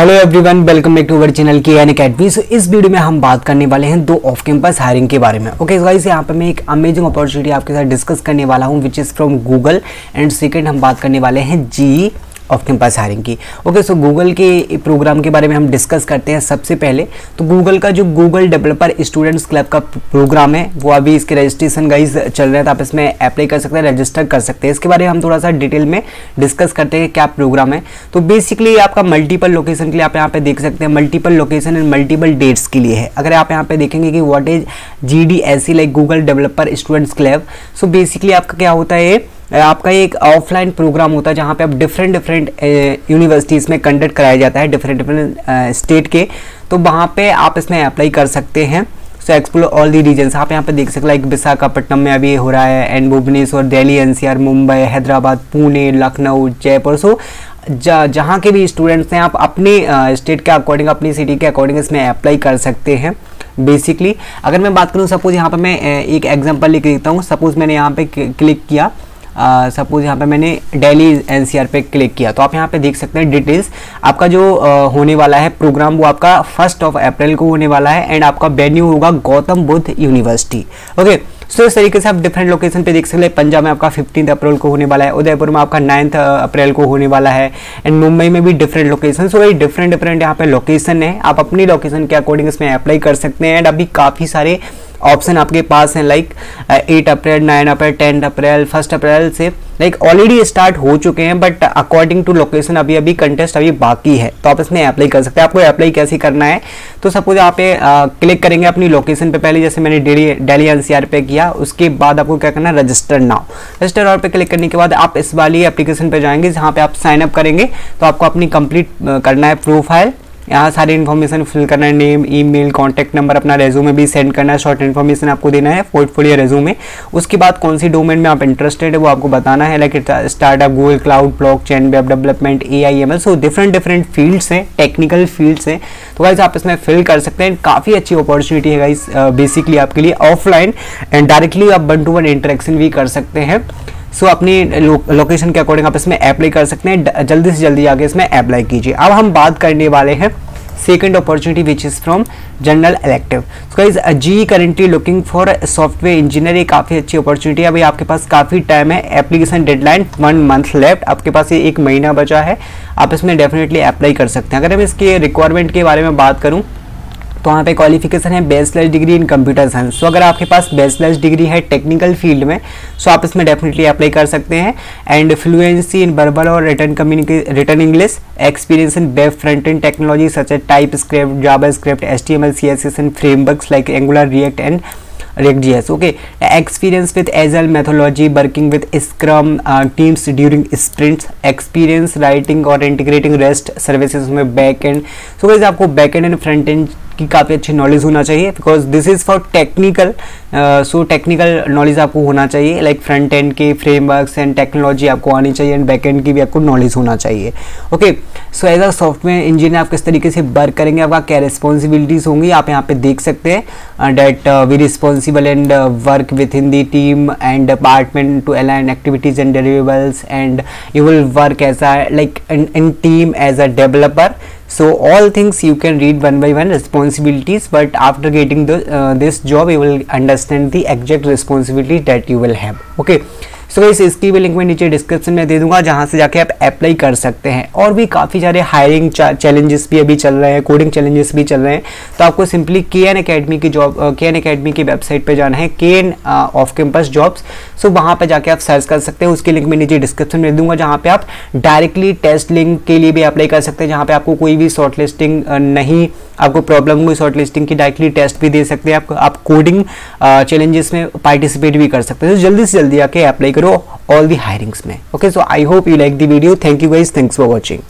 Hello everyone welcome back to our channel K N Academy so इस video में हम बात करने वाले हैं दो ऑफ़ कैंपस हायरिंग के बारे में। ओके गाइस यहाँ पर मैं एक अमेजिंग अपॉर्चुनिटी आपके साथ डिस्कस करने वाला हूँ which is from Google and second हम बात करने वाले हैं जी ऑफ़ कैंपस हायरिंग की। ओके सो गूगल के प्रोग्राम के बारे में हम डिस्कस करते हैं सबसे पहले। तो गूगल का जो गूगल डेवलपर स्टूडेंट्स क्लब का प्रोग्राम है, वो अभी इसके रजिस्ट्रेशन गाइज़ चल रहे हैं तो आप इसमें अप्लाई कर सकते हैं रजिस्टर कर सकते हैं। इसके बारे में हम थोड़ा सा डिटेल में डिस्कस करते हैं क्या प्रोग्राम है। तो बेसिकली आपका मल्टीपल लोकेशन के लिए आप यहाँ पे देख सकते हैं multiple location and multiple dates के लिए है। अगर आप यहाँ पे देखेंगे कि what is G D S C like Google developer students club so basically आपका क्या होता है आपका एक ऑफलाइन प्रोग्राम होता है जहाँ पे आप डिफरेंट डिफरेंट यूनिवर्सिटीज़ में कंडक्ट कराया जाता है डिफरेंट डिफरेंट स्टेट के। तो वहाँ पे आप इसमें अप्लाई कर सकते हैं। So explore all the regions आप यहाँ पे देख सकते लाइक विशाखापट्टनम में अभी हो रहा है and Bhubaneswar, Delhi, NCR, Mumbai, Hyderabad, Pune, Lucknow, Jaipur. So जहाँ के भी स्टूडेंट्स हैं, आप अपने स्टेट के अकॉर्डिंग अपनी सिटी के अकॉर्डिंग इसमें अप्लाई कर सकते हैं बेसिकली अगर मैं बात करूँ सपोज़ यहाँ पर मैं एक एग्जांपल लिख देता हूँ। सपोज़ मैंने यहाँ पे क्लिक किया। सपोज़ यहाँ पे मैंने डेली एनसीआर पे क्लिक किया तो आप यहाँ पे देख सकते हैं डिटेल्स। आपका जो uh, होने वाला है प्रोग्राम वो आपका फ़र्स्ट ऑफ़ अप्रैल को होने वाला है एंड आपका वेन्यू होगा Gautam Buddha university. Okay so इस तरीके से आप डिफरेंट लोकेशन पे देख सकते हैं। पंजाब में आपका फिफ्टीन अप्रैल को होने वाला है उदयपुर में आपका नाइन्थ अप्रैल को होने वाला है एंड मुंबई में भी डिफरेंट लोकेशन सो वही डिफरेंट डिफरेंट यहाँ पे लोकेशन है। आप अपनी लोकेशन के अकॉर्डिंग इसमें अप्लाई कर सकते हैं एंड अभी काफ़ी सारे ऑप्शन आपके पास हैं like eight April nine April tenth April first April से लाइक ऑलरेडी स्टार्ट हो चुके हैं बट अकॉर्डिंग टू लोकेशन अभी अभी कंटेस्ट अभी बाकी है तो आप इसमें अप्लाई कर सकते हैं। आपको अप्लाई कैसे करना है तो सपोज़ आप क्लिक uh, करेंगे अपनी लोकेशन पे पहले जैसे मैंने डेली डेली एनसीआर पे किया उसके बाद आपको क्या करना है रजिस्टर नाउ रजिस्टर और पे क्लिक करने के बाद आप इस वाली एप्लीकेशन पे जाएँगे जहाँ पे आप साइन अप करेंगे तो आपको अपनी कंप्लीट uh, करना है प्रोफ़ाइल यहाँ सारी इन्फॉर्मेशन फिल करना है नेम ईमेल कांटेक्ट नंबर अपना रेज्यूमे भी सेंड करना है शॉर्ट इन्फॉर्मेशन आपको देना है पोर्टफोलियो रेज्यूमे उसके बाद कौन सी डोमेन में आप इंटरेस्टेड है वो आपको बताना है like startup Google cloud blockchain web development A I M L so different different fields हैं टेक्निकल फील्ड्स हैं। तो गाइज़ आप इसमें फिल कर सकते हैं काफ़ी अच्छी अपॉर्चुनिटी है गाइज़ बेसिकली आपके लिए ऑफलाइन एंड डायरेक्टली आप वन टू वन इंटरेक्शन भी कर सकते हैं। सो so, अपनी लोकेशन के अकॉर्डिंग आप इसमें अप्लाई कर सकते हैं जल्दी से जल्दी आगे इसमें अप्लाई कीजिए। अब हम बात करने वाले हैं second opportunity which is from General Electric is G currently looking for software engineer ये काफ़ी अच्छी अपॉर्चुनिटी है। अभी आपके पास काफ़ी टाइम है application deadline one month left आपके पास ये एक महीना बचा है। आप इसमें डेफिनेटली अप्लाई कर सकते हैं। अगर हम इसके रिक्वायरमेंट के बारे में बात करूँ तो वहाँ पे क्वालिफिकेशन है bachelors degree in computer science so अगर आपके पास बैचलर्स डिग्री है टेक्निकल फ़ील्ड में सो आप इसमें डेफिनेटली अप्लाई कर सकते हैं एंड फ्लुएंसी इन बर्बल और written communication written English experience in web front end technology such a TypeScript JavaScript H T M L C S S and frameworks like Angular React and React.js. Okay, experience with Agile methodology, working with Scrum uh, teams during sprints, experience writing और integrating REST services में end. So guys आपको back end and front end की काफ़ी अच्छी knowledge होना चाहिए because this is for technical so technical knowledge आपको होना चाहिए लाइक फ्रंट एंड के फ्रेमवर्क्स एंड टेक्नोलॉजी आपको आनी चाहिए एंड बैक एंड की भी आपको नॉलेज होना चाहिए। Okay so as a software engineer आप किस तरीके से वर्क करेंगे, आपका क्या रिस्पॉन्सिबिलिटीज़ होंगी, आप यहाँ पे देख सकते हैं that we responsible and work within the team and department to align activities and deliverables and you will work as a like in team as a developer so all things you can read one by one responsibilities but after getting the uh, this job you will understand the exact responsibility that you will have. Okay so so, इसकी भी link मैं नीचे description में दे दूँगा जहाँ से जाके आप अप्लाई कर सकते हैं। और भी काफ़ी सारे हायरिंग चैलेंजेस भी अभी चल रहे हैं कोडिंग चैलेंजेस भी चल रहे हैं। तो आपको सिंपली के एन अकेडमी की जॉब के एन अकेडमी की वेबसाइट पर जाना है K N off campus jobs so वहाँ पर जाके आप सर्च कर सकते हैं उसकी लिंक मैं नीचे डिस्क्रिप्शन में दे दूँगा जहाँ पर आप डायरेक्टली टेस्ट लिंक के लिए भी अप्लाई कर सकते हैं जहाँ पर आपको कोई भी शॉर्ट लिस्टिंग नहीं आपको प्रॉब्लम हुई शॉर्ट लिस्टिंग की डायरेक्टली टेस्ट भी दे सकते हैं आप, आप कोडिंग चैलेंजेस में पार्टिसिपेट भी कर सकते हैं। तो जल्दी से जल्दी आके apply grow all the hirings में. Okay so I hope you like the video thank you guys thanks for watching